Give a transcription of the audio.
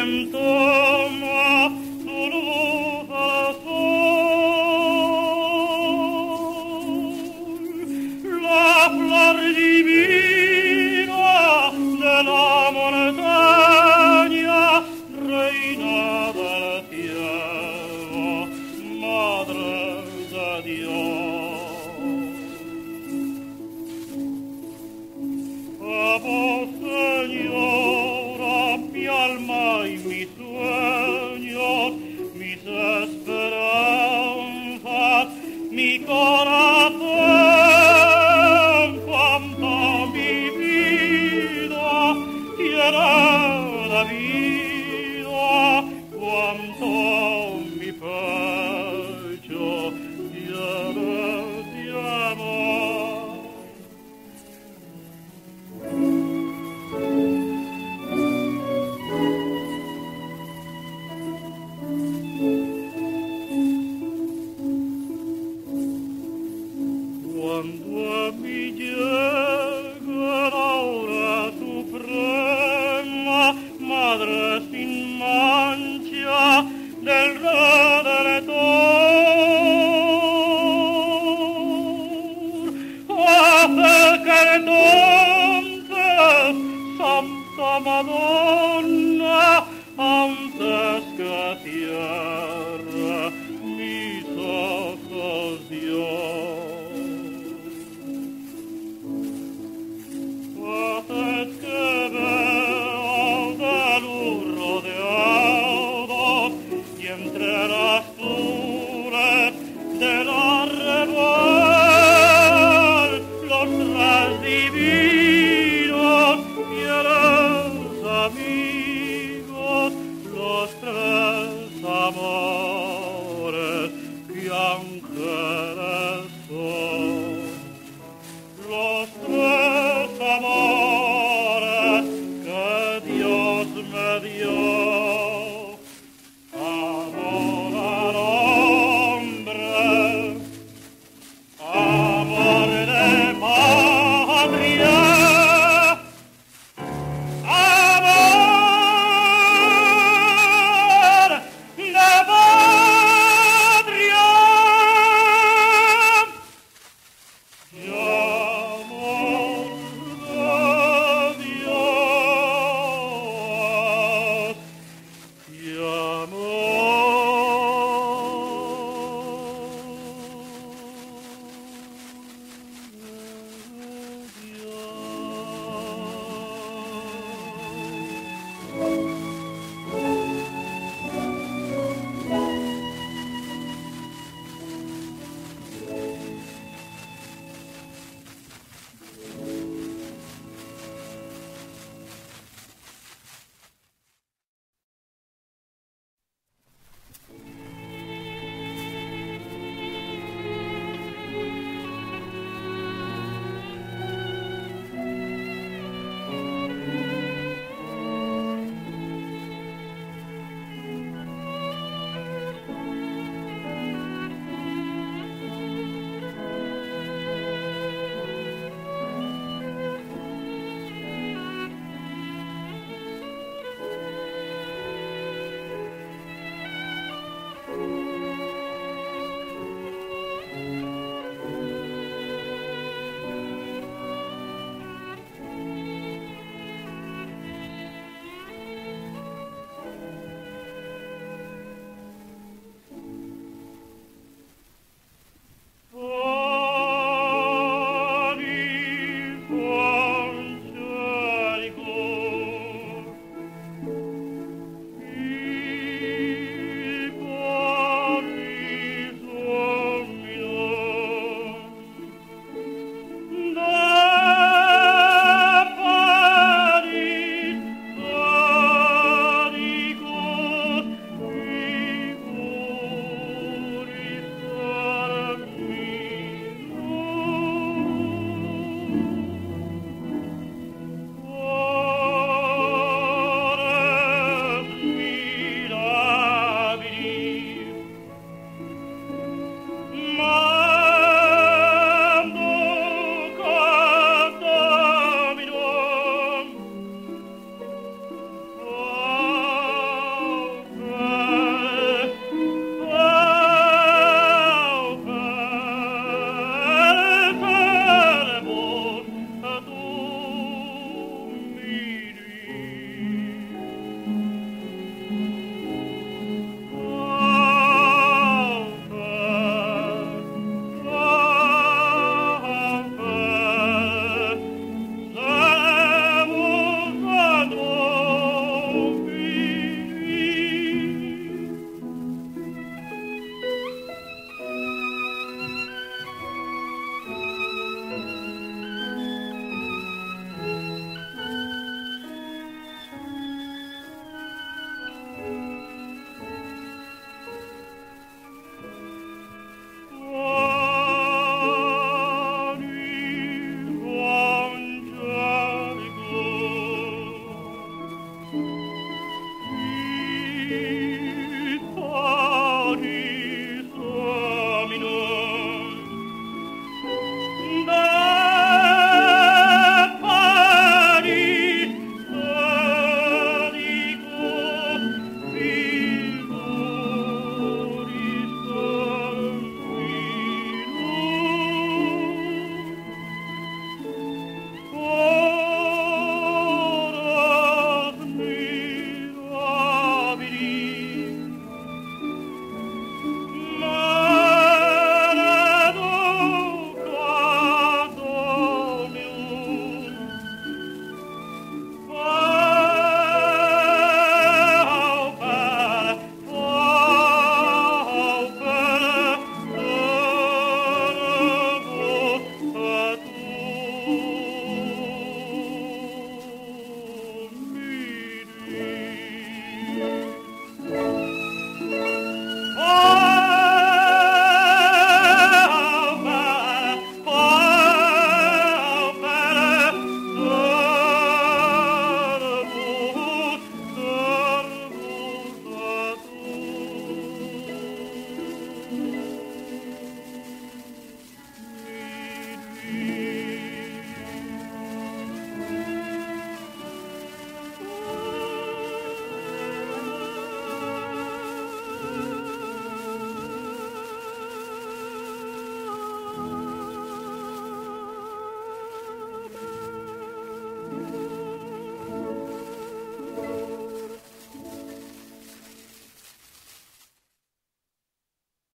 Redemptor. das Braun war, God. cuando a mí llega ahora tu prema, madre sin mancha del redentor. Hace que entonces, Santa Madonna, antes que tierra, adiós.